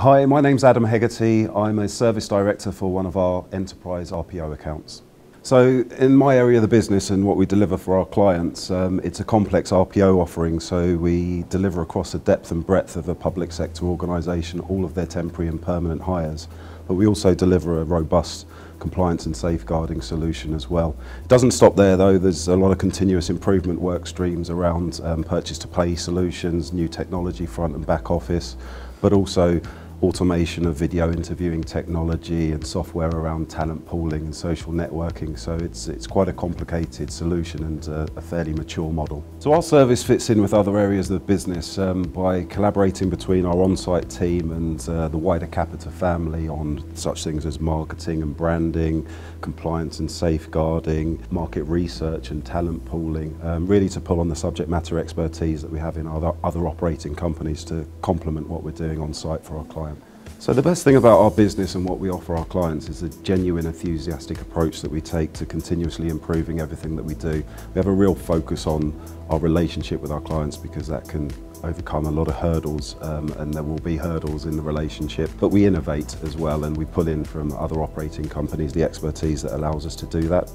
Hi, my name's Adam Hegarty. I'm a service director for one of our enterprise RPO accounts. So in my area of the business and what we deliver for our clients, um, it's a complex RPO offering. So we deliver across the depth and breadth of a public sector organisation all of their temporary and permanent hires. But we also deliver a robust compliance and safeguarding solution as well. It doesn't stop there though, there's a lot of continuous improvement work streams around um, purchase to pay solutions, new technology front and back office, but also automation of video interviewing technology and software around talent pooling and social networking. So it's, it's quite a complicated solution and a, a fairly mature model. So our service fits in with other areas of the business um, by collaborating between our on-site team and uh, the wider Capita family on such things as marketing and branding, compliance and safeguarding, market research and talent pooling, um, really to pull on the subject matter expertise that we have in other, other operating companies to complement what we're doing on site for our clients client. So the best thing about our business and what we offer our clients is a genuine enthusiastic approach that we take to continuously improving everything that we do. We have a real focus on our relationship with our clients because that can overcome a lot of hurdles um, and there will be hurdles in the relationship but we innovate as well and we pull in from other operating companies the expertise that allows us to do that.